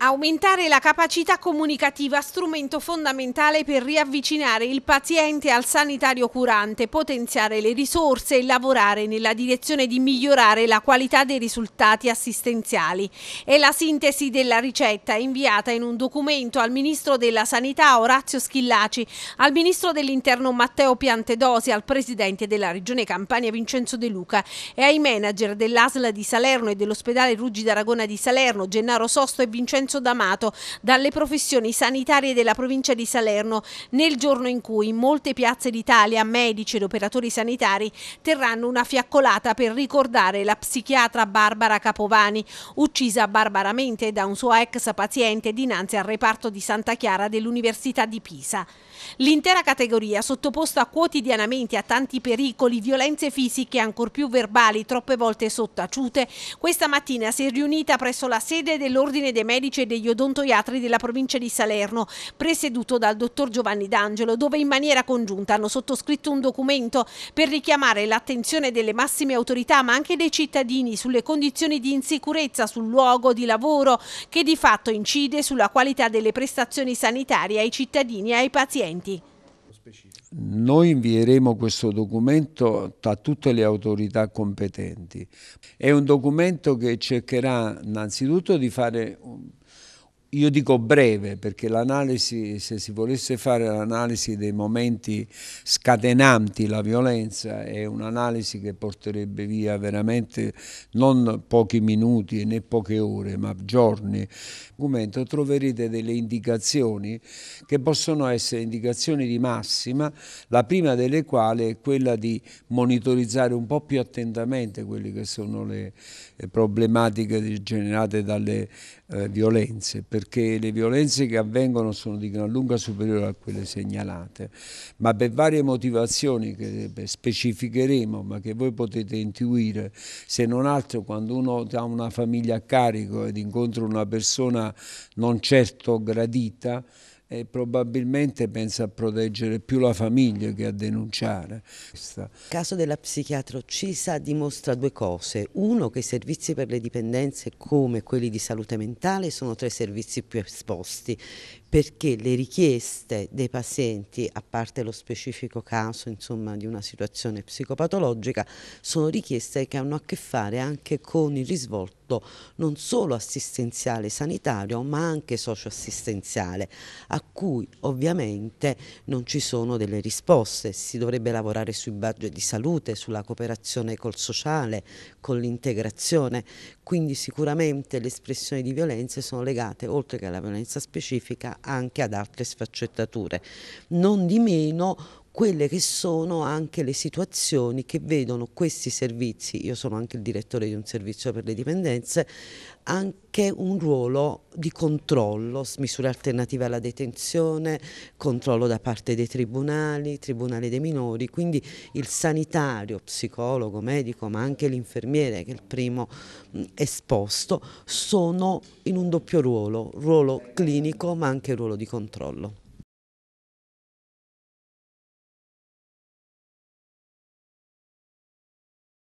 Aumentare la capacità comunicativa, strumento fondamentale per riavvicinare il paziente al sanitario curante, potenziare le risorse e lavorare nella direzione di migliorare la qualità dei risultati assistenziali. È la sintesi della ricetta inviata in un documento al Ministro della Sanità Orazio Schillaci, al Ministro dell'Interno Matteo Piantedosi, al Presidente della Regione Campania Vincenzo De Luca e ai manager dell'ASL di Salerno e dell'ospedale Ruggi d'Aragona di Salerno, Gennaro Sosto e Vincenzo Lorenzo D'Amato dalle professioni sanitarie della provincia di Salerno nel giorno in cui in molte piazze d'Italia medici ed operatori sanitari terranno una fiaccolata per ricordare la psichiatra Barbara Capovani, uccisa barbaramente da un suo ex paziente dinanzi al reparto di Santa Chiara dell'Università di Pisa. L'intera categoria, sottoposta quotidianamente a tanti pericoli, violenze fisiche ancor più verbali, troppe volte sottaciute, questa mattina si è riunita presso la sede dell'Ordine dei Medici medici e degli odontoiatri della provincia di Salerno, presieduto dal dottor Giovanni D'Angelo, dove in maniera congiunta hanno sottoscritto un documento per richiamare l'attenzione delle massime autorità, ma anche dei cittadini, sulle condizioni di insicurezza sul luogo di lavoro che di fatto incide sulla qualità delle prestazioni sanitarie ai cittadini e ai pazienti. Noi invieremo questo documento a tutte le autorità competenti. È un documento che cercherà innanzitutto di fare io dico breve perché l'analisi, se si volesse fare l'analisi dei momenti scatenanti la violenza, è un'analisi che porterebbe via veramente non pochi minuti né poche ore, ma giorni. Documento troverete delle indicazioni che possono essere indicazioni di massima, la prima delle quali è quella di monitorizzare un po' più attentamente quelle che sono le problematiche generate dalle eh, violenze perché le violenze che avvengono sono di gran lunga superiori a quelle segnalate, ma per varie motivazioni che specificheremo, ma che voi potete intuire, se non altro quando uno ha una famiglia a carico ed incontra una persona non certo gradita, e probabilmente pensa a proteggere più la famiglia che a denunciare. Il caso della psichiatra uccisa dimostra due cose. Uno, che i servizi per le dipendenze come quelli di salute mentale sono tra i servizi più esposti perché le richieste dei pazienti, a parte lo specifico caso insomma, di una situazione psicopatologica, sono richieste che hanno a che fare anche con il risvolto non solo assistenziale sanitario ma anche socioassistenziale a cui ovviamente non ci sono delle risposte, si dovrebbe lavorare sui budget di salute, sulla cooperazione col sociale, con l'integrazione, quindi sicuramente le espressioni di violenze sono legate oltre che alla violenza specifica anche ad altre sfaccettature. Non di meno quelle che sono anche le situazioni che vedono questi servizi, io sono anche il direttore di un servizio per le dipendenze, anche un ruolo di controllo, misure alternative alla detenzione, controllo da parte dei tribunali, tribunali dei minori, quindi il sanitario, psicologo, medico, ma anche l'infermiere che è il primo esposto, sono in un doppio ruolo, ruolo clinico ma anche ruolo di controllo.